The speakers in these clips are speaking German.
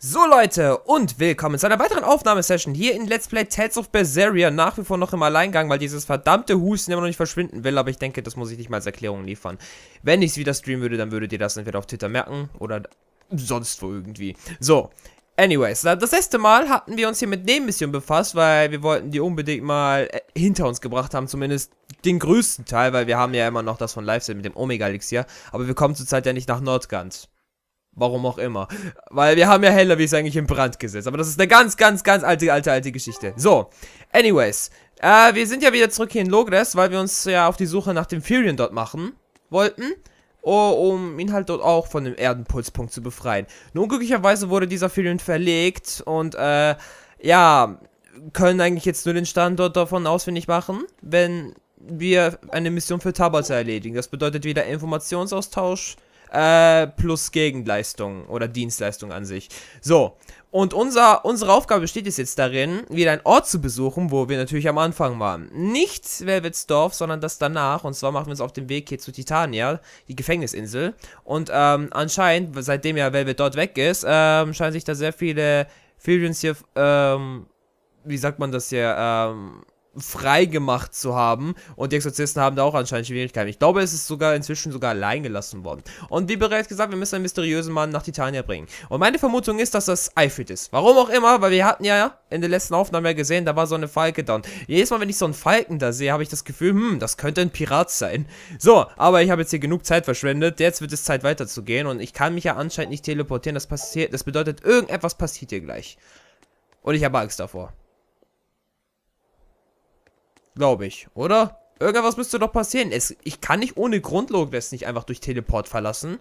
So Leute und willkommen zu einer weiteren Aufnahmesession hier in Let's Play Tales of Berseria. Nach wie vor noch im Alleingang, weil dieses verdammte Husten immer noch nicht verschwinden will, aber ich denke, das muss ich nicht mal als Erklärung liefern. Wenn ich es wieder streamen würde, dann würdet ihr das entweder auf Twitter merken oder sonst wo irgendwie. So, anyways, das letzte Mal hatten wir uns hier mit Nebenmissionen befasst, weil wir wollten die unbedingt mal äh, hinter uns gebracht haben, zumindest den größten Teil, weil wir haben ja immer noch das von Live mit dem Omega-Elixier, aber wir kommen zurzeit ja nicht nach Nordgans. Warum auch immer. Weil wir haben ja es eigentlich in Brand gesetzt. Aber das ist eine ganz, ganz, ganz alte, alte, alte Geschichte. So, anyways. Äh, wir sind ja wieder zurück hier in Logres, weil wir uns ja auf die Suche nach dem Furion dort machen wollten. Um ihn halt dort auch von dem Erdenpulspunkt zu befreien. Nun, glücklicherweise wurde dieser Furion verlegt und, äh, ja, können eigentlich jetzt nur den Standort davon ausfindig machen, wenn wir eine Mission für Tabata erledigen. Das bedeutet wieder Informationsaustausch, äh, plus Gegenleistung oder Dienstleistung an sich. So, und unser, unsere Aufgabe besteht jetzt darin, wieder einen Ort zu besuchen, wo wir natürlich am Anfang waren. Nicht Velvetsdorf, sondern das danach. Und zwar machen wir uns auf den Weg hier zu Titania, die Gefängnisinsel. Und ähm, anscheinend, seitdem ja Velvet dort weg ist, ähm, scheinen sich da sehr viele Furions hier, ähm, wie sagt man das hier, ähm, freigemacht zu haben. Und die Exorzisten haben da auch anscheinend Schwierigkeiten. Ich glaube, es ist sogar inzwischen sogar allein gelassen worden. Und wie bereits gesagt, wir müssen einen mysteriösen Mann nach Titania bringen. Und meine Vermutung ist, dass das Eifrit ist. Warum auch immer, weil wir hatten ja in der letzten Aufnahme gesehen, da war so eine Falke da. Und jedes Mal, wenn ich so einen Falken da sehe, habe ich das Gefühl, hm, das könnte ein Pirat sein. So, aber ich habe jetzt hier genug Zeit verschwendet. Jetzt wird es Zeit weiterzugehen. Und ich kann mich ja anscheinend nicht teleportieren. Das passiert, das bedeutet, irgendetwas passiert hier gleich. Und ich habe Angst davor. Glaube ich, oder? Irgendwas müsste doch passieren. Es, ich kann nicht ohne Grundlog das nicht einfach durch Teleport verlassen.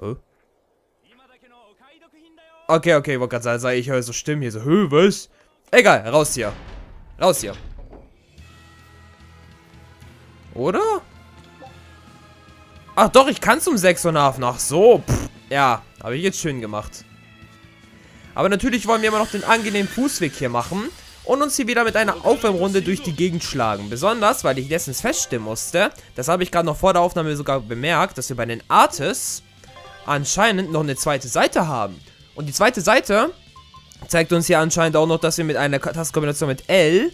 Oh. Okay, okay, wollte gerade sagen, ich höre so Stimmen hier so, hö, was? Egal, raus hier. Raus hier. Oder? Ach doch, ich kann zum 6 Uhr nach. Ach so, pff. Ja, habe ich jetzt schön gemacht. Aber natürlich wollen wir immer noch den angenehmen Fußweg hier machen und uns hier wieder mit einer Aufwärmrunde durch die Gegend schlagen. Besonders, weil ich letztens feststellen musste, das habe ich gerade noch vor der Aufnahme sogar bemerkt, dass wir bei den Artists anscheinend noch eine zweite Seite haben. Und die zweite Seite zeigt uns hier anscheinend auch noch, dass wir mit einer Tastenkombination mit L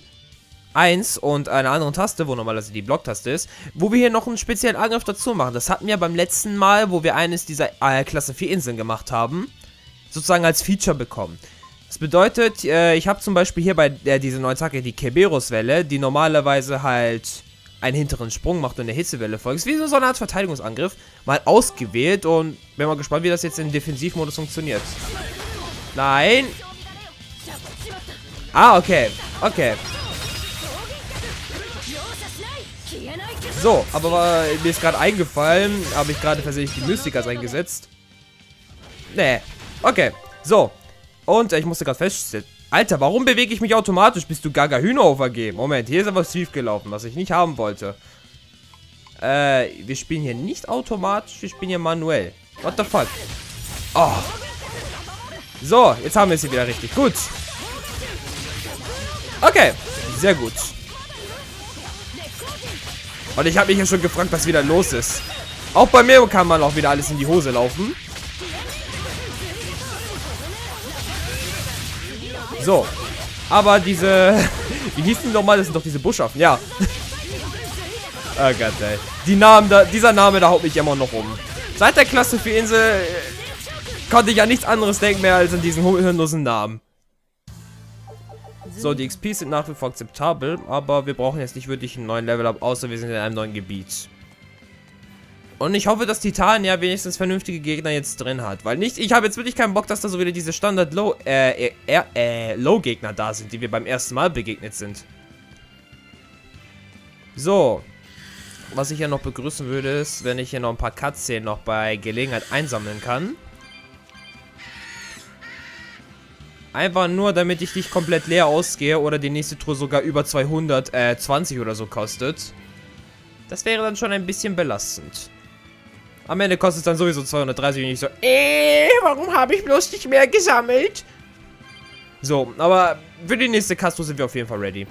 1 und einer anderen Taste, wo normalerweise die Blocktaste ist, wo wir hier noch einen speziellen Angriff dazu machen. Das hatten wir beim letzten Mal, wo wir eines dieser äh, Klasse 4 Inseln gemacht haben, sozusagen als Feature bekommen. Das bedeutet, äh, ich habe zum Beispiel hier bei der, diese neuen Zacke die Kerberos-Welle, die normalerweise halt einen hinteren Sprung macht und eine Hitzewelle folgt. Ist wie so eine Art Verteidigungsangriff. Mal ausgewählt und bin mal gespannt, wie das jetzt im Defensivmodus funktioniert. Nein. Ah, okay. Okay. So, aber mir ist gerade eingefallen, habe ich gerade tatsächlich die Mystikas eingesetzt. Nee. Okay. So, und ich musste gerade feststellen. Alter, warum bewege ich mich automatisch? Bist du Gaga Hühnerhofer gehen? Moment, hier ist etwas schief gelaufen, was ich nicht haben wollte. Äh, wir spielen hier nicht automatisch, wir spielen hier manuell. What the fuck? Oh. So, jetzt haben wir es hier wieder richtig. Gut. Okay, sehr gut. Und ich habe mich ja schon gefragt, was wieder los ist. Auch bei mir kann man auch wieder alles in die Hose laufen. So. Aber diese... Wie hießen die nochmal? Das sind doch diese Buschaffen. Ja. oh Gott, ey. Die Namen da, dieser Name, da haut mich immer noch um. Seit der Klasse für Insel konnte ich ja nichts anderes denken mehr als an diesen hirnlosen Namen. So, die XP sind nach wie vor akzeptabel, aber wir brauchen jetzt nicht wirklich einen neuen Level-Up, außer wir sind in einem neuen Gebiet. Und ich hoffe, dass Titan ja wenigstens vernünftige Gegner jetzt drin hat. Weil nicht, ich habe jetzt wirklich keinen Bock, dass da so wieder diese Standard-Low, äh, äh, äh, Low-Gegner da sind, die wir beim ersten Mal begegnet sind. So. Was ich ja noch begrüßen würde, ist, wenn ich hier noch ein paar Cutscenen noch bei Gelegenheit einsammeln kann. Einfach nur, damit ich nicht komplett leer ausgehe oder die nächste Tour sogar über 220 äh, oder so kostet. Das wäre dann schon ein bisschen belastend. Am Ende kostet es dann sowieso 230 und ich so, äh, warum habe ich bloß nicht mehr gesammelt? So, aber für die nächste Kasto sind wir auf jeden Fall ready.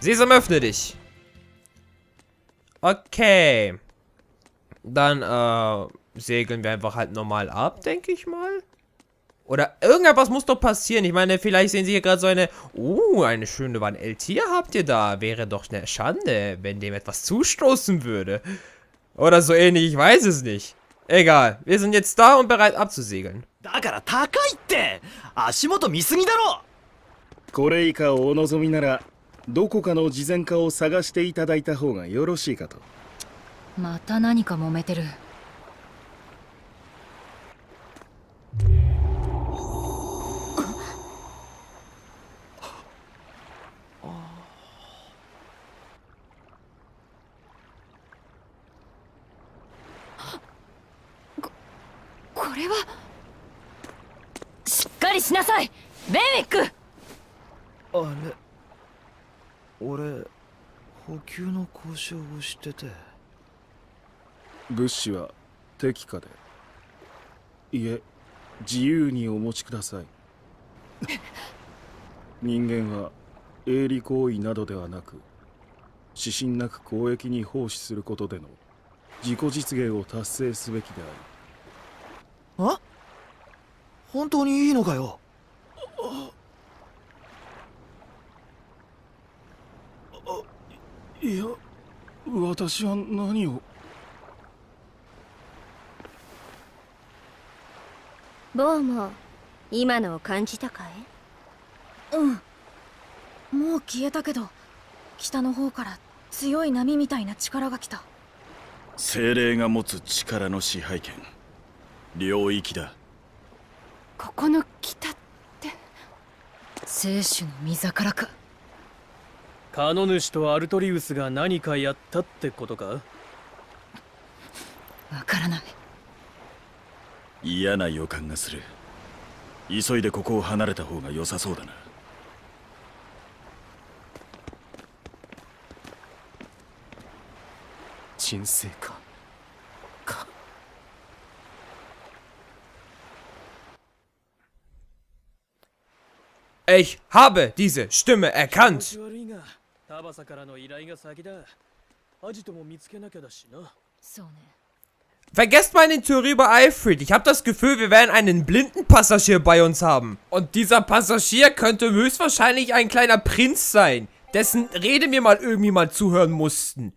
Sesam, öffne dich. Okay. Dann, äh, segeln wir einfach halt normal ab, denke ich mal. Oder irgendetwas muss doch passieren. Ich meine, vielleicht sehen Sie hier gerade so eine... Uh, eine schöne Van-L-Tier habt ihr da. Wäre doch eine Schande, wenn dem etwas zustoßen würde. Oder so ähnlich, ich weiß es nicht. Egal, wir sind jetzt da und bereit abzusegeln. だから高いって足元見すぎだろこれ以下をお望みならどこかの慈善家を探していただいた方がよろしいかとまた何か揉めてるこれは。しっかりしなさい。ベンウィック。あれ。俺補給の交渉をしてて。物資は適価で。いえ自由にお持ちください。人間は営利行為などではなく指針なく交易に奉仕することでの自己実現を達成すべきであるあ？本当にいいのかよ？いや私は何を？ボーも今のを感じたかい？うん。もう消えたけど北の方から強い波みたいな力が来た。精霊が持つ力の支配権領域だ。ここの北って聖主の御宝かカノ主とアルトリウスが何かやったってことか？わからない。嫌な予感がする。急いでここを離れた方が良さそうだな。沈静かか Ich habe diese Stimme erkannt. Vergesst meine Theorie über Alfred. Ich habe das Gefühl, wir werden einen blinden Passagier bei uns haben. Und dieser Passagier könnte höchstwahrscheinlich ein kleiner Prinz sein, dessen Rede mir mal irgendwie mal zuhören mussten.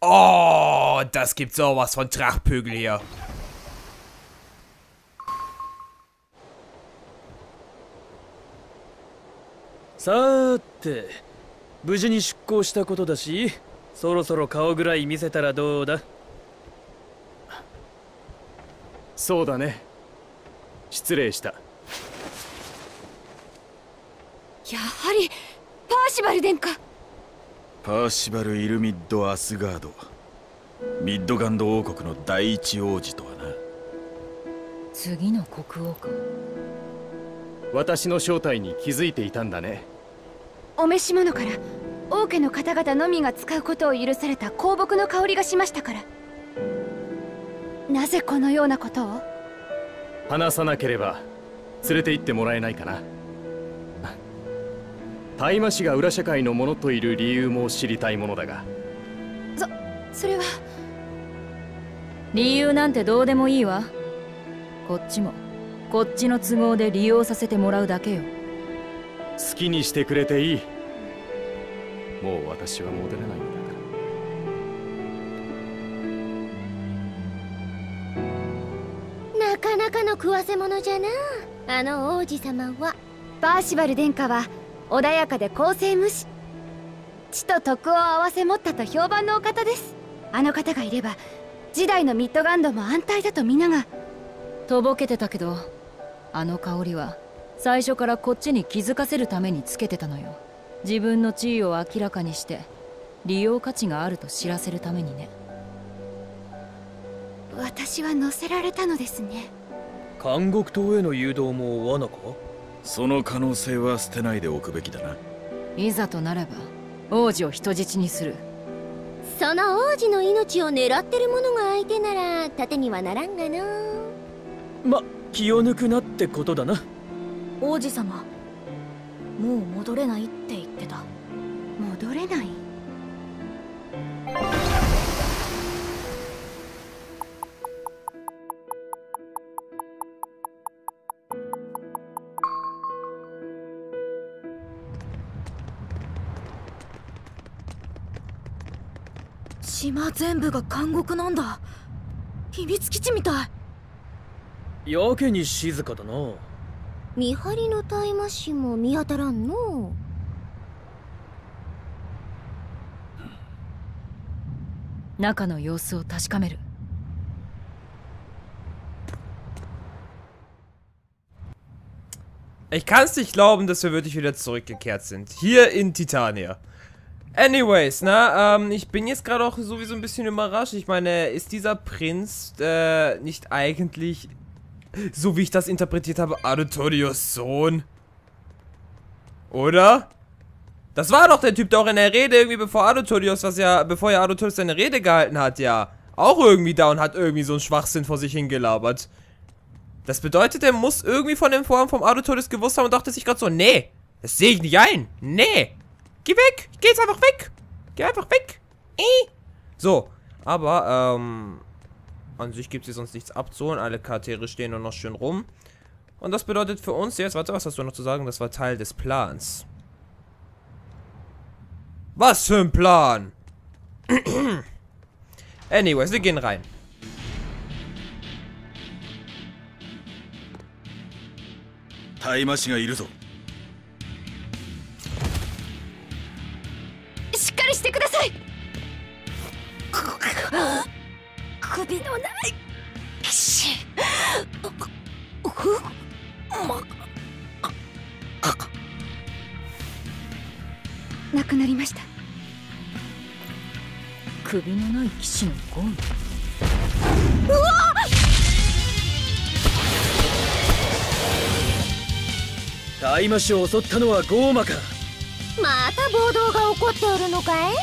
Oh, das gibt sowas von Trachpögel hier. さーて無事に出港したことだしそろそろ顔ぐらい見せたらどうだ？そうだね。失礼した。やはりパーシバル殿下。パーシバル・イルミッド・アスガード。ミッドガンド王国の第一王子とはな。次の国王か。私の正体に気づいていたんだねお召し物から王家の方々のみが使うことを許された香木の香りがしましたから。なぜこのようなことを？話さなければ連れて行ってもらえないかな。大麻氏が裏社会の者といる理由も知りたいものだが。それは？理由なんてどうでもいいわ。こっちもこっちの都合で利用させてもらうだけよ。好きにしてくれていいもう私は戻れないんだなかなかの食わせ者じゃな。あの王子様はパーシバル殿下は穏やかで公正無視。知と徳を併せ持ったと評判のお方です。あの方がいれば時代のミッドガンドも安泰だと皆が。とぼけてたけどあの香りは最初からこっちに気づかせるためにつけてたのよ自分の地位を明らかにして利用価値があると知らせるためにね。私は乗せられたのですね。監獄島への誘導も罠か？その可能性は捨てないでおくべきだな。いざとなれば王子を人質にする。その王子の命を狙ってる者が相手なら盾にはならんがなま気を抜くなってことだな。王子様もう戻れないって言っ戻れない？島全部が監獄なんだ。秘密基地みたい。やけに静かだな。見張りの大麻疹も見当たらんの。う中の様子を確かめる Ich kann es nicht glauben, dass wir wirklich wieder zurückgekehrt sind. Hier in Titania. Anyways, na, ähm, ich bin jetzt gerade auch sowieso ein bisschen überrascht. Ich meine, ist dieser Prinz äh, nicht eigentlich, so wie ich das interpretiert habe, Adutorios Sohn? Oder? Das war doch der Typ, der auch in der Rede irgendwie bevor Adutorios, was ja, bevor ja Adutorios seine Rede gehalten hat, ja, auch irgendwie da und hat irgendwie so einen Schwachsinn vor sich hingelabert. Das bedeutet, er muss irgendwie von dem Vorhaben vom Adutorios gewusst haben und dachte sich gerade so, nee, das sehe ich nicht ein. Nee. Geh weg. Geh jetzt einfach weg. Geh einfach weg. Eh. So, aber, ähm, an sich gibt es hier sonst nichts abzuholen. Alle Charaktere stehen nur noch schön rum. Und das bedeutet für uns jetzt, warte, was hast du noch zu sagen? Das war Teil des Plans. Was für ein Plan? Anyways, wir gehen rein. 大麻師がいるぞしっかりしてください首のない騎士亡くなりました首のない騎士のゴール大麻師を襲ったのはゴーマか。また暴動が起こっておるのかい？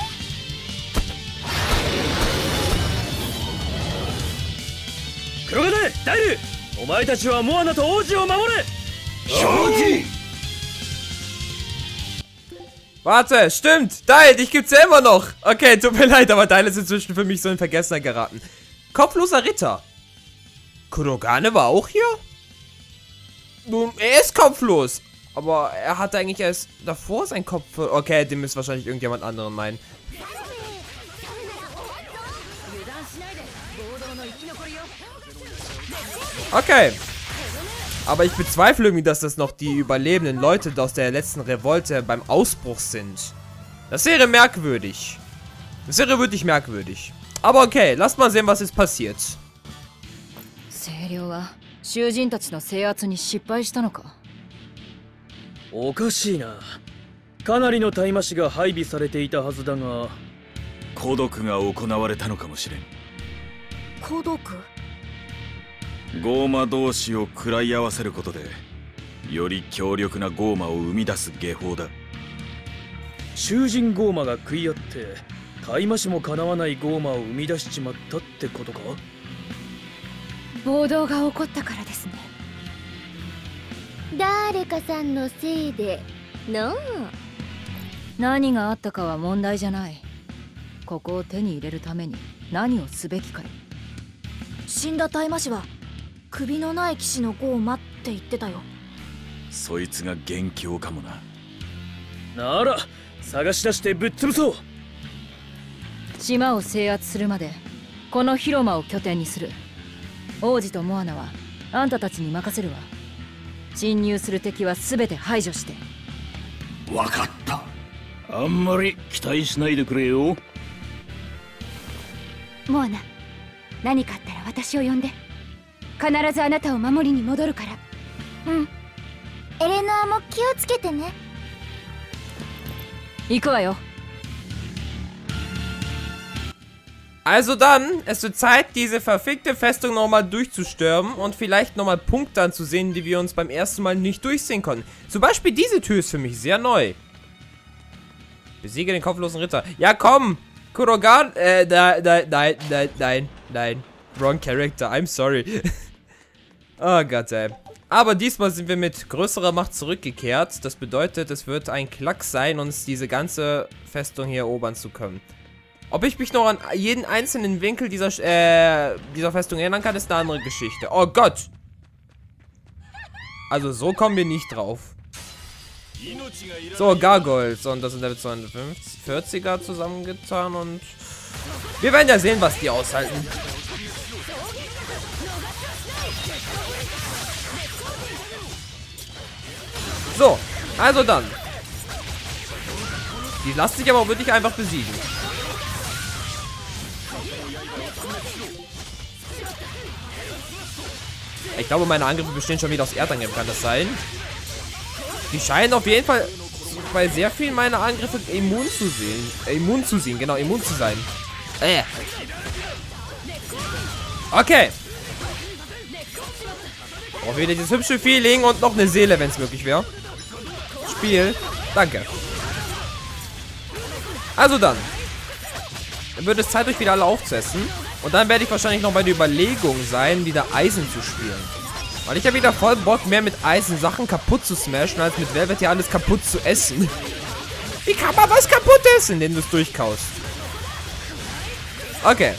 黒金ダイルお前たちはモアナと王子を守れ Warte, stimmt. Dial, dich gibt's ja immer noch. Okay, tut mir leid, aber Dial ist inzwischen für mich so in Vergessenheit geraten. Kopfloser Ritter. Kurogane war auch hier? Nun, er ist kopflos. Aber er hatte eigentlich erst davor seinen Kopf... Okay, dem ist wahrscheinlich irgendjemand anderen meinen. Okay. Aber ich bezweifle irgendwie, dass das noch die überlebenden Leute aus der letzten Revolte beim Ausbruch sind. Das wäre merkwürdig. Das wäre wirklich merkwürdig. Aber okay, lasst mal sehen, was jetzt passiert. 清涼は囚人たちの制圧に失敗したのかおかしいなかなりの大麻師が配備されていたはずだが孤独が行われたのかもしれん 孤独ゴーマ同士を食らい合わせることでより強力なゴーマを生み出す技法だ。囚人ゴーマが食い合って大麻師もかなわないゴーマを生み出しちまったってことか？暴動が起こったからですね。誰かさんのせいでの。う何があったかは問題じゃない。ここを手に入れるために何をすべきかよ死んだ大麻師は首のない騎士のゴーマって言ってたよ。そいつが元凶かもな。なら探し出してぶっ潰そう。島を制圧するまでこの広間を拠点にする。王子とモアナはあんたたちに任せるわ。侵入する敵は全て排除して。わかった。あんまり期待しないでくれよ。モアナ何かあったら私を呼んで必ずあなたを守りに戻るからうんエレノアも気をつけてね行くわよ Also dann, es wird Zeit, diese verfickte Festung nochmal durchzustürmen und vielleicht nochmal Punkte anzusehen, die wir uns beim ersten Mal nicht durchsehen konnten. Zum Beispiel diese Tür ist für mich sehr neu. Besiege den kopflosen Ritter. Ja, komm! Kurogan, äh, nein, nein, nein, nein, nein, nein. Wrong Character, I'm sorry. oh Gott, ey. Aber diesmal sind wir mit größerer Macht zurückgekehrt. Das bedeutet, es wird ein Klacks sein, uns diese ganze Festung hier erobern zu können. Ob ich mich noch an jeden einzelnen Winkel dieser, äh, dieser Festung erinnern kann, ist eine andere Geschichte. Oh Gott! Also so kommen wir nicht drauf. So, Gargoyles. Und das sind Level 240er zusammengetan und wir werden ja sehen, was die aushalten. So, also dann. Die lassen sich aber auch wirklich einfach besiegen. Ich glaube, meine Angriffe bestehen schon wieder aus Erdangriff, kann das sein? Die scheinen auf jeden Fall bei sehr vielen meiner Angriffe immun zu sehen. Äh, immun zu sehen, genau, immun zu sein. Äh. Okay. Brauche wieder dieses hübsche Feeling und noch eine Seele, wenn es möglich wäre. Spiel. Danke. Also dann. Dann wird es Zeit, euch wieder alle aufzuessen. Und dann werde ich wahrscheinlich noch bei der Überlegung sein, wieder Eisen zu spielen. Weil ich habe wieder voll Bock, mehr mit Eisen Sachen kaputt zu smashen, als mit Velvet ja alles kaputt zu essen. Wie kann man was kaputt essen, indem du es durchkaust? Okay.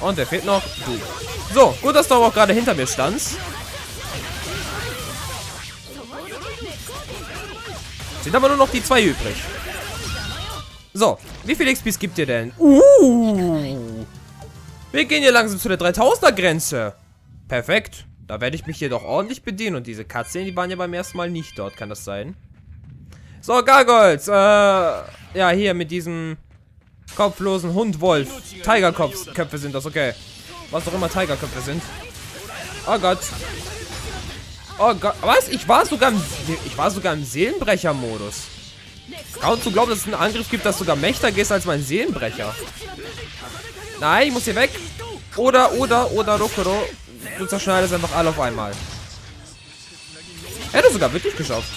Und wer fehlt noch? Du. So, gut, dass du auch gerade hinter mir standst. Sind aber nur noch die zwei übrig. So, wie viel XPs gibt ihr denn? Uh. Wir gehen hier langsam zu der 3000er Grenze. Perfekt. Da werde ich mich hier doch ordentlich bedienen. Und diese Katzen, die waren ja beim ersten Mal nicht dort. Kann das sein? So, Gargoyles. Äh, ja, hier mit diesem kopflosen Hund Wolf. Tigerköpfe sind das, okay. Was auch immer Tigerköpfe sind. Oh Gott. Oh Gott. Was? Ich war sogar im, ich war sogar im Seelenbrecher-Modus. Kaum zu glauben, dass es einen Angriff gibt, das sogar mächtiger ist als mein Seelenbrecher. Nein, ich muss hier weg. Oder, oder, oder, Rokoro. Du zerschneidest einfach alle auf einmal. Hätte sogar wirklich geschafft.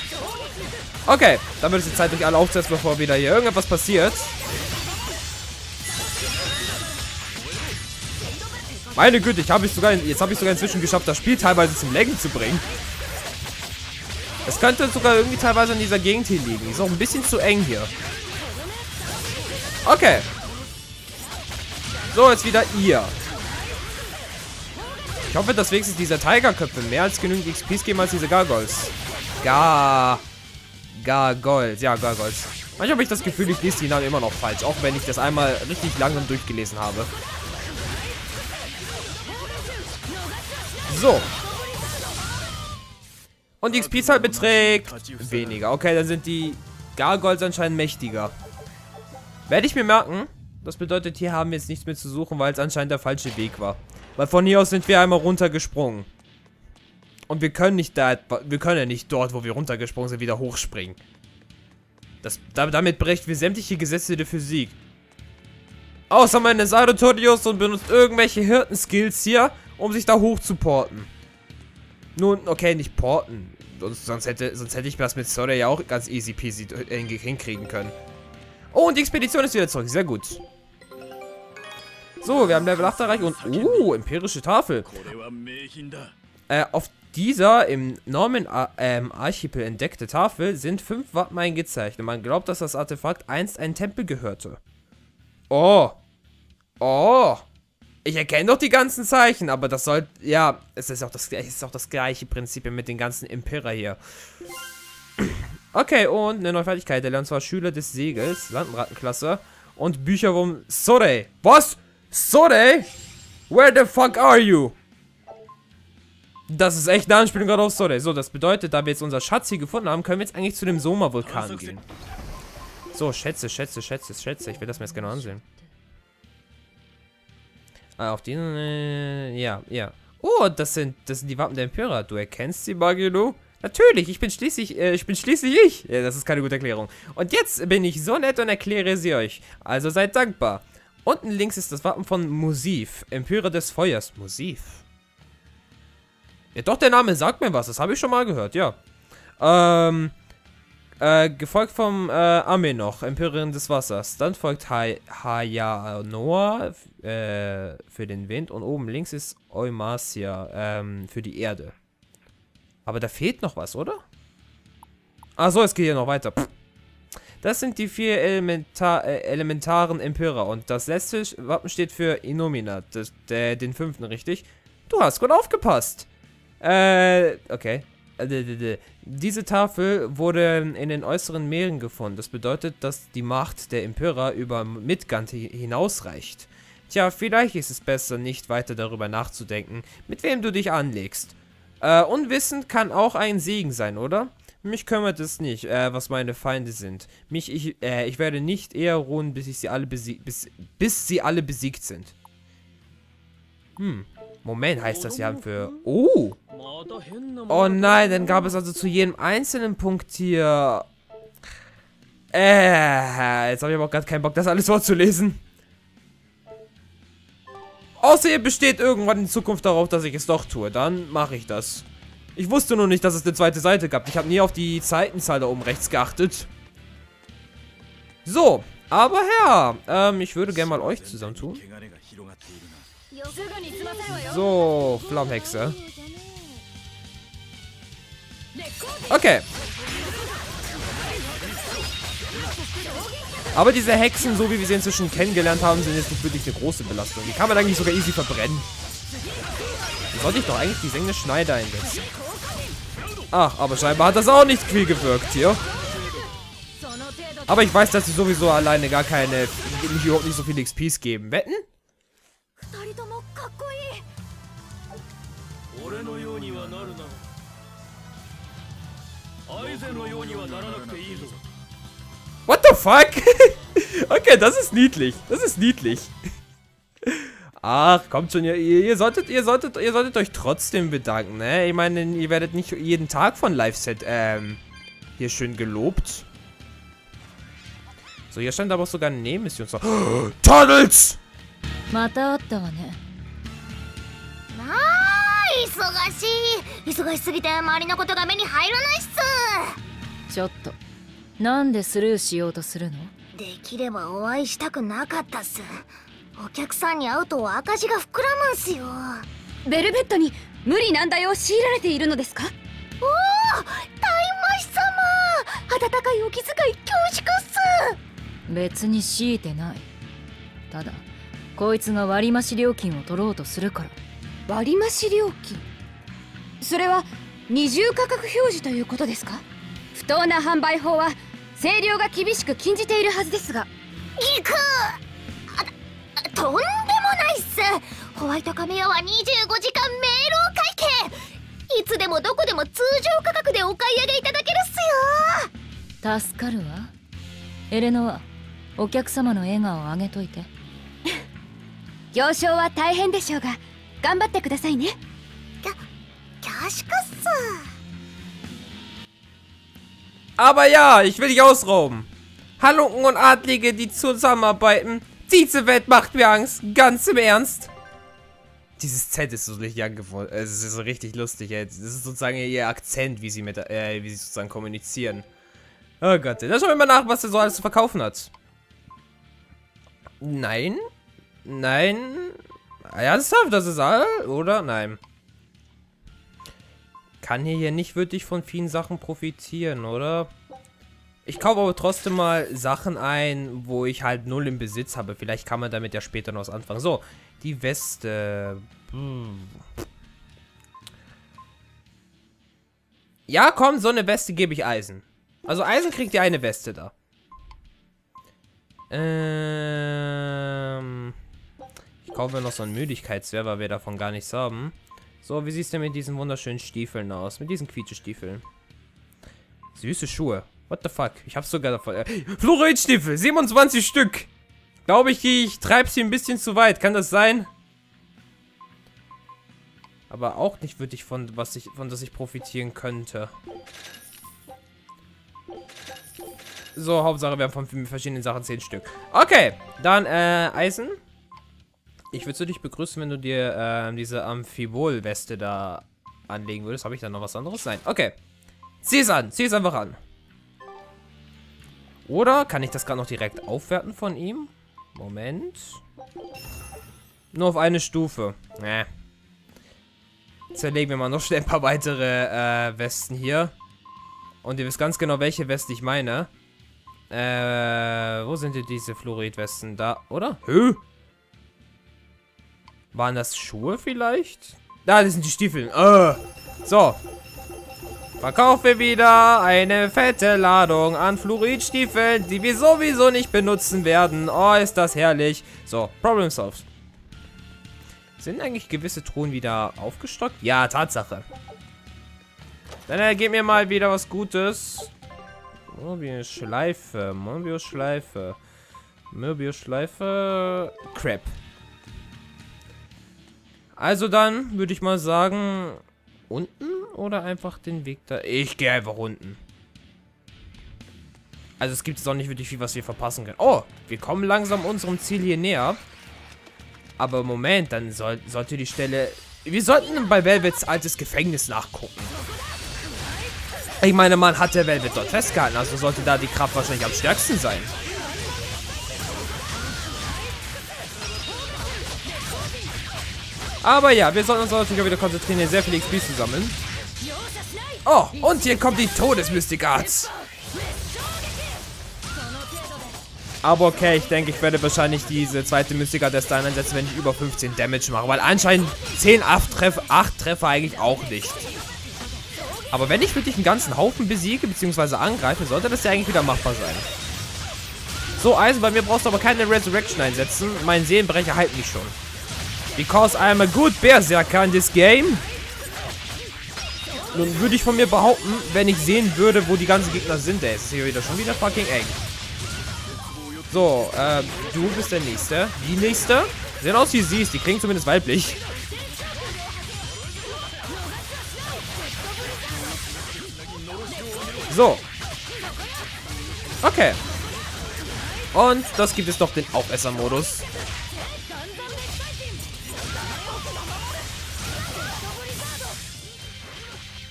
Okay, dann wird es die Zeit durch alle aufsetzen, bevor wieder hier irgendetwas passiert. Meine Güte, ich habe sogar, jetzt habe ich sogar inzwischen geschafft, das Spiel teilweise zum Laggen zu bringen. Es könnte sogar irgendwie teilweise in dieser Gegend hier liegen. Ist auch ein bisschen zu eng hier. Okay. So, jetzt wieder ihr. Ich hoffe, dass wenigstens diese Tigerköpfe mehr als genügend XPs geben als diese Gargoyles. Gar... Gargoyles. Ja, Gargoyles. Manchmal habe ich das Gefühl, ich lese die Namen immer noch falsch. Auch wenn ich das einmal richtig langsam durchgelesen habe. So. Und die XP-Zahl beträgt weniger. Okay, dann sind die Gargoyles anscheinend mächtiger. Werde ich mir merken. Das bedeutet, hier haben wir jetzt nichts mehr zu suchen, weil es anscheinend der falsche Weg war. Weil von hier aus sind wir einmal runtergesprungen. Und wir können nicht da, wir können ja nicht dort, wo wir runtergesprungen sind, wieder hochspringen. Das, damit brechen wir sämtliche Gesetze der Physik. Außer meine Sartorius und benutzt irgendwelche Hirten-Skills hier, um sich da hoch zu porten. Nun, okay, nicht porten. Sonst, sonst, hätte, sonst hätte ich das mit Sorry ja auch ganz easy peasy hinkriegen können. Oh, und die Expedition ist wieder zurück. Sehr gut. So, wir haben Level 8 erreicht und... Uh, empirische Tafel. Äh, auf dieser im Norman ähm, Archipel entdeckte Tafel sind fünf Wappmeilen gezeichnet. Man glaubt, dass das Artefakt einst ein Tempel gehörte. Oh. Oh. Ich erkenne doch die ganzen Zeichen, aber das soll... Ja, es ist auch das, es ist auch das gleiche Prinzip mit den ganzen Impera hier. Okay, und eine neue Fertigkeit. Der lernt zwar Schüler des Segels, Landenrattenklasse und Bücher um Sore. Was? Sore? Where the fuck are you? Das ist echt eine Anspielung gerade auf Sore. So, das bedeutet, da wir jetzt unser Schatz hier gefunden haben, können wir jetzt eigentlich zu dem Soma-Vulkan gehen. So, Schätze, Schätze, Schätze, Schätze. Ich will das mir jetzt genau ansehen. Ah, auf den, äh, ja, ja. Oh, das sind, das sind die Wappen der Empörer. Du erkennst sie, Magilu? Natürlich, ich bin schließlich, äh, ich bin schließlich ich. Ja, das ist keine gute Erklärung. Und jetzt bin ich so nett und erkläre sie euch. Also seid dankbar. Unten links ist das Wappen von Musif, Empyre des Feuers. Musif. Ja, doch, der Name sagt mir was. Das habe ich schon mal gehört, ja. Ähm, äh, gefolgt vom äh, Amenoch, Empyrerin des Wassers. Dann folgt Hay Hayanoa äh, für den Wind. Und oben links ist Eumasia ähm, für die Erde. Aber da fehlt noch was, oder? Achso, es geht hier noch weiter. Pff. Das sind die vier Elementar äh, elementaren Empörer. Und das letzte Wappen steht für Innomina. Das, der, den fünften, richtig? Du hast gut aufgepasst. Äh, okay. Äh, Diese Tafel wurde in den äußeren Meeren gefunden. Das bedeutet, dass die Macht der Impera über Midgard hi- hinausreicht. Tja, vielleicht ist es besser, nicht weiter darüber nachzudenken, mit wem du dich anlegst. Äh, unwissend kann auch ein Segen sein, oder? Mich kümmert es nicht, äh, was meine Feinde sind. Mich, ich, äh, ich werde nicht eher ruhen, bis ich sie alle besiegt, bis, bis sie alle besiegt sind. Hm. Moment, heißt das ja für... Oh! Oh nein, dann gab es also zu jedem einzelnen Punkt hier... Äh, jetzt habe ich aber auch gerade keinen Bock, das alles vorzulesen. Außer ihr besteht irgendwann in Zukunft darauf, dass ich es doch tue. Dann mache ich das. Ich wusste nur nicht, dass es eine zweite Seite gab. Ich habe nie auf die Zeitenzahl da oben rechts geachtet. So, aber Herr, ähm, ich würde gerne mal euch zusammentun. So, Flammhexe. Okay. Aber diese Hexen, so wie wir sie inzwischen kennengelernt haben, sind jetzt nicht wirklich eine große Belastung. Die kann man eigentlich sogar easy verbrennen. Sollte ich doch eigentlich die Sänge Schneider einsetzen. Ach, aber scheinbar hat das auch nicht viel gewirkt hier. Aber ich weiß, dass sie sowieso alleine gar keine, überhaupt nicht so viele XPs geben. Wetten? 二人ともかっこいい俺のようにはなるなアイゼのようにはならなくていいぞ What the fuck? okay, das ist niedlich. Das ist niedlich. Ach, kommt schon, ihr, ihr, solltet, ihr, solltet, ihr solltet euch trotzdem bedanken, ne? Ich meine, ihr werdet nicht jeden Tag von Live-Set, ähm, hier schön gelobt. So, hier stand aber auch sogar eine Nebenmission. So. Tunnels! また会ったわね。なあ忙しい。忙しすぎて周りのことが目に入らないっす。ちょっとなんでスルーしようとするの？できればお会いしたくなかったっす。お客さんに会うと赤字が膨らむんすよ。ベルベットに無理難題を強いられているのですか？おおタイマシ様。温かいお気遣い恐縮っす。別に強いてない。ただこいつが割増料金を取ろうとするから。割増料金？それは二重価格表示ということですか？不当な販売法は声量が厳しく禁じているはずですが。行く！あとんでもないっす！ホワイトカメアは25時間明朗会計いつでもどこでも通常価格でお買い上げいただけるっすよ！助かるわ。エレノはお客様の笑顔を上げといて行商は大変でしょうが頑張ってくださいね恐縮っす Aber ja, ich will dich ausrauben. Halunken und Adlige, die zusammenarbeiten. Diese Welt macht mir Angst. Ganz im Ernst. Dieses Z ist so richtig angewohnt. Es ist so richtig lustig jetzt. Das ist sozusagen ihr Akzent, wie sie mit, äh, wie sie sozusagen kommunizieren. Oh Gott, dann schauen wir mal nach, was er so alles zu verkaufen hat. Nein. Nein. Ernsthaft, das ist all, oder? Nein. Kann hier, nicht wirklich von vielen Sachen profitieren, oder? Ich kaufe aber trotzdem mal Sachen ein, wo ich halt null im Besitz habe. Vielleicht kann man damit ja später noch was anfangen. So, die Weste. Ja, komm, so eine Weste gebe ich Eisen. Also Eisen kriegt ihr eine Weste da. Ähm... Ich kaufe mir noch so einen Müdigkeitswehr, weil wir davon gar nichts haben. So, wie es denn mit diesen wunderschönen Stiefeln aus? Mit diesen Quietschestiefeln. Süße Schuhe. What the fuck? Ich hab's sogar davon. Äh, Fluoridstiefel, 27 Stück. Glaube ich, ich treibe sie ein bisschen zu weit. Kann das sein? Aber auch nicht wirklich von was ich von das ich profitieren könnte. So, Hauptsache wir haben von verschiedenen Sachen 10 Stück. Okay, dann äh, Eisen. Ich würde dich begrüßen, wenn du dir äh, diese Amphibol-Weste da anlegen würdest. Habe ich da noch was anderes? Nein. Okay. Zieh es an. Zieh es einfach an. Oder kann ich das gerade noch direkt aufwerten von ihm? Moment. Nur auf eine Stufe. Nee. Zerlegen wir mal noch schnell ein paar weitere äh, Westen hier. Und ihr wisst ganz genau, welche Weste ich meine. Äh, wo sind denn diese Fluorid-Westen? Da, oder? Hö? Waren das Schuhe vielleicht? Da, das sind die Stiefel. Äh. So. Verkaufe wieder eine fette Ladung an Fluoridstiefeln, die wir sowieso nicht benutzen werden. Oh, ist das herrlich. So, Problem solved. Sind eigentlich gewisse Truhen wieder aufgestockt? Ja, Tatsache. Dann äh, gib mir mal wieder was Gutes. Mobius Schleife, Mobius Schleife, Mobius Schleife, Crap. Also dann würde ich mal sagen, unten oder einfach den Weg da? Ich gehe einfach unten. Also es gibt auch nicht wirklich viel, was wir verpassen können. Oh, wir kommen langsam unserem Ziel hier näher. Aber Moment, dann soll, sollte die Stelle... Wir sollten bei Velvets altes Gefängnis nachgucken. Ich meine, man hat der Velvet dort festgehalten, also sollte da die Kraft wahrscheinlich am stärksten sein. Aber ja, wir sollten uns natürlich auch wieder konzentrieren, hier sehr viel XP zu sammeln. Oh, und hier kommt die Todesmystic Arts. Aber okay, ich denke, ich werde wahrscheinlich diese zweite Mystiker Art erst einsetzen, wenn ich über 15 Damage mache. Weil anscheinend 10, 8 Treffer, 8 Treffer eigentlich auch nicht. Aber wenn ich wirklich einen ganzen Haufen besiege, bzw. angreife, sollte das ja eigentlich wieder machbar sein. So, Eisen, bei mir brauchst du aber keine Resurrection einsetzen. Mein Seelenbrecher heilt mich schon. Because I am a good Berserker in this game. Nun würde ich von mir behaupten, wenn ich sehen würde, wo die ganzen Gegner sind, der ist hier wieder schon wieder fucking eng. So, äh, du bist der Nächste. Die Nächste. Sehen aus wie sie ist. Die klingt zumindest weiblich. So. Okay. Und das gibt es doch den Aufesser-Modus.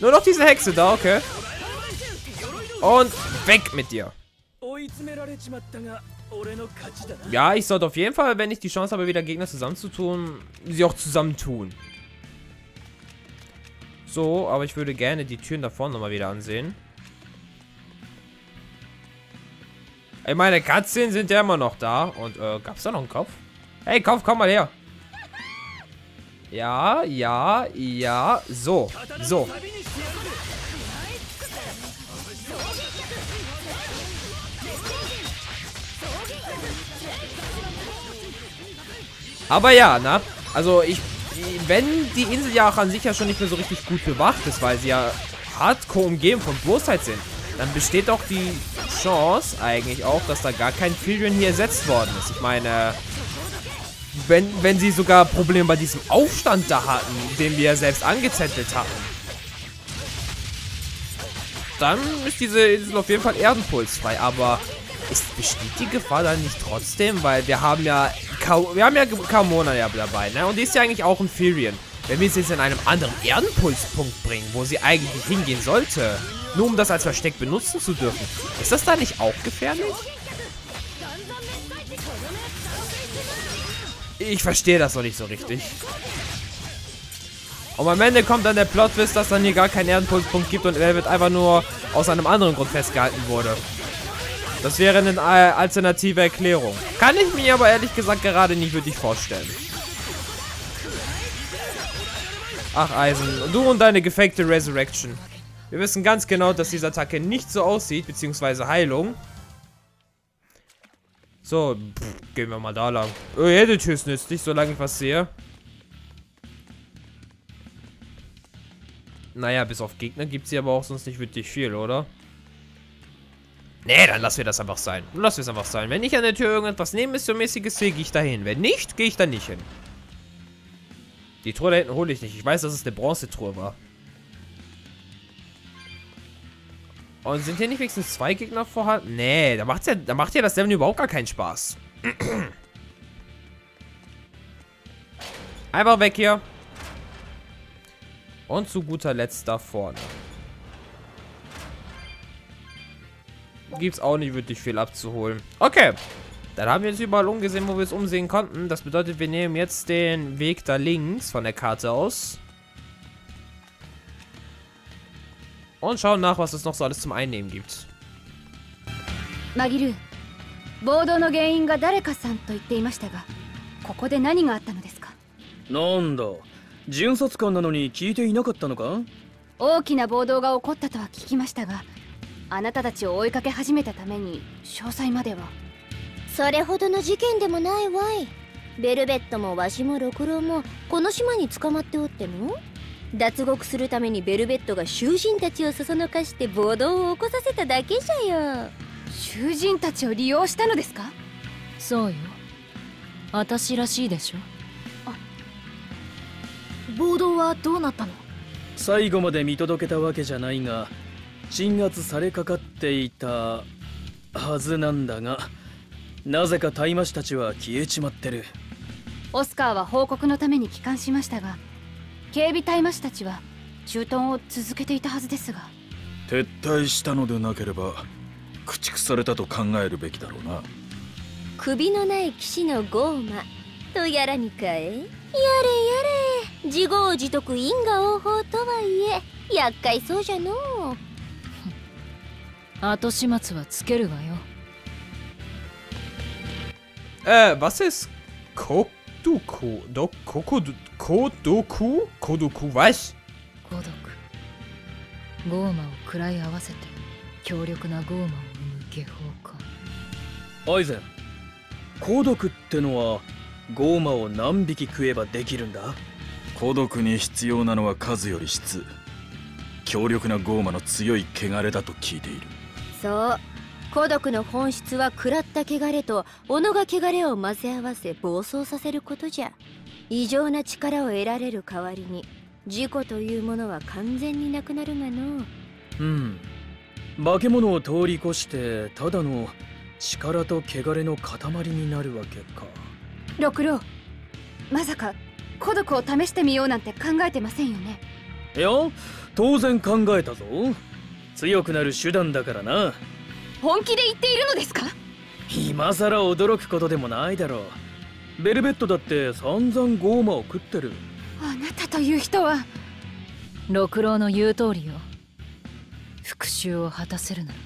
Nur noch diese Hexe da, okay. Und weg mit dir. Ja, ich sollte auf jeden Fall, wenn ich die Chance habe, wieder Gegner zusammenzutun, sie auch zusammentun. So, aber ich würde gerne die Türen da vorne nochmal wieder ansehen. Ey, meine Katzen sind ja immer noch da. Und, äh, gab's da noch einen Kopf? Hey, Kopf, komm mal her. Ja, ja, ja. So, so. Aber ja, na. Also ich, wenn die Insel ja auch an sich ja schon nicht mehr so richtig gut bewacht ist, weil sie ja hardcore umgeben von Bosheit sind, dann besteht doch die Chance eigentlich auch, dass da gar kein Firion hier ersetzt worden ist. Ich meine, wenn, wenn sie sogar Probleme bei diesem Aufstand da hatten, den wir selbst angezettelt hatten, dann ist diese Insel auf jeden Fall erdenpulsfrei. Aber ist, besteht die Gefahr dann nicht trotzdem? Weil wir haben ja wir haben ja Carmona ja dabei, ne? Und die ist ja eigentlich auch ein Firion. Wenn wir sie jetzt in einem anderen Erdenpulspunkt bringen, wo sie eigentlich hingehen sollte, nur um das als Versteck benutzen zu dürfen, ist das da nicht auch gefährlich? Ich verstehe das noch nicht so richtig. Und am Ende kommt dann der Plot-Twist, dass dann hier gar keinen Erdenpulspunkt gibt und er wird einfach nur aus einem anderen Grund festgehalten wurde. Das wäre eine alternative Erklärung. Kann ich mir aber ehrlich gesagt gerade nicht wirklich vorstellen. Ach, Eisen. Du und deine gefakte Resurrection. Wir wissen ganz genau, dass diese Attacke nicht so aussieht, beziehungsweise Heilung. So, pff, gehen wir mal da lang. Oh, jede Tür ist nützlich, solange ich was sehe. Naja, bis auf Gegner gibt es hier aber auch sonst nicht wirklich viel, oder? Nee, dann lassen wir das einfach sein. Lassen wir es einfach sein. Wenn ich an der Tür irgendetwas nehme, ist so mäßiges sehe, gehe ich da hin. Wenn nicht, gehe ich da nicht hin. Die Truhe da hinten hole ich nicht. Ich weiß, dass es eine Bronzetruhe war. Und sind hier nicht wenigstens zwei Gegner vorhanden? Nee, da macht ja, da macht ja das Level überhaupt gar keinen Spaß. Einfach weg hier. Und zu guter Letzt da vorne. gibt es auch nicht wirklich viel abzuholen. Okay. Dann haben wir jetzt überall umgesehen, wo wir es umsehen konnten. Das bedeutet, wir nehmen jetzt den Weg da links von der Karte aus. Und schauen nach, was es noch so alles zum Einnehmen gibt. Magiru, 暴動の原因が誰かさんと言っていましたが、ここで何があったのですかなんだ、巡察官なのに聞いていなかったのか大きな暴動が起こったとは聞きましたがあなたたちを追いかけ始めたために詳細まではそれほどの事件でもないわいベルベットもわしも六郎もこの島に捕まっておっての脱獄するためにベルベットが囚人たちをそそのかして暴動を起こさせただけじゃよ。囚人たちを利用したのですか？そうよ。私らしいでしょ。暴動はどうなったの？最後まで見届けたわけじゃないが鎮圧されかかっていたはずなんだがなぜか大魔師たちは消えちまってる。オスカーは報告のために帰還しましたが警備隊魔師たちは駐屯を続けていたはずですが。撤退したのでなければ駆逐されたと考えるべきだろうな。首のない騎士のゴーマとやらにかえ？やれやれ。自業自得因果応報とはいえ厄介そうじゃのう。後始末はつけるわよ。Äh, was ist Kodoku? Do Kokodu Kodoku? Kodoku, was? 孤独ゴーマを食らい合わせて強力なゴーマを生む下法かアイゼン鉱毒ってのはゴーマを何匹食えばできるんだ孤独に必要なのは数より質強力なゴーマの強い汚れだと聞いているそう孤独の本質は食らった汚れと己が汚れを混ぜ合わせ暴走させることじゃ。異常な力を得られる代わりに事故というものは完全になくなるがの。うん。化け物を通り越してただの力と汚れの塊になるわけか。六郎まさか孤独を試してみようなんて考えてませんよね。いや当然考えたぞ。強くなる手段だからな本気で言っているのですか？今さら驚くことでもないだろう。ベルベットだって散々ゴーマを食ってる。あなたという人は？六郎の言う通りよ。復讐を果たせるなら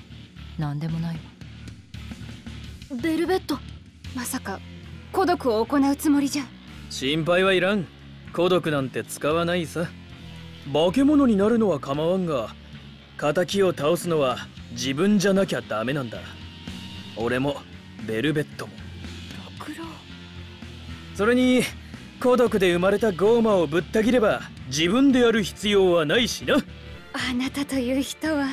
何でもないわ。ベルベットまさか孤独を行うつもりじゃ。心配はいらん。孤独なんて使わないさ。化け物になるのは構わんが敵を倒すのは自分じゃなきゃダメなんだ俺もベルベットも六郎それに孤独で生まれたゴーマをぶった切れば自分でやる必要はないしなあなたという人は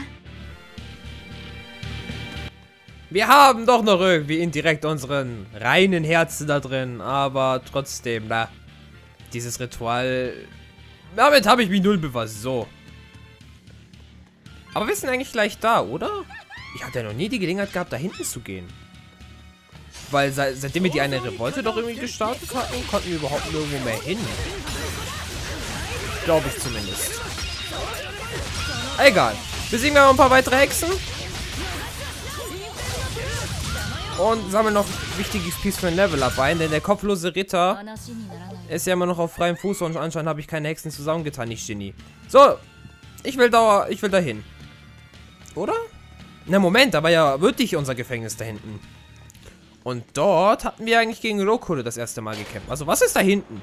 Wir haben doch noch irgendwie indirekt unseren reinen Herzen da drin, aber trotzdem, na, dieses Ritual, damit habe ich mich null befasst, so. Aber wir sind eigentlich gleich da, oder? Ich hatte ja noch nie die Gelegenheit gehabt, da hinten zu gehen. Weil seit, seitdem wir die eine Revolte doch irgendwie gestartet hatten, konnten wir überhaupt nirgendwo mehr hin. Glaube ich zumindest. Egal. Besiegen wir noch ein paar weitere Hexen. Und sammeln noch wichtige Piece für ein Level up ein, denn der kopflose Ritter ist ja immer noch auf freiem Fuß und anscheinend habe ich keine Hexen zusammengetan, nicht Genie. So, ich will da, ich will dahin. Oder? Na Moment, war ja wirklich unser Gefängnis da hinten. Und dort hatten wir eigentlich gegen Rokure das erste Mal gekämpft. Also was ist da hinten?